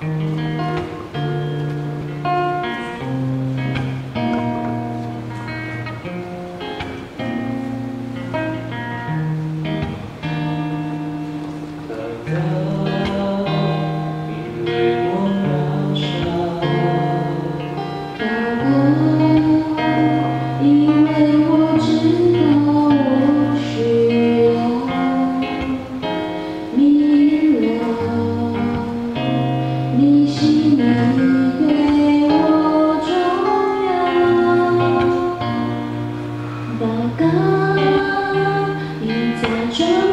Da, da, Action.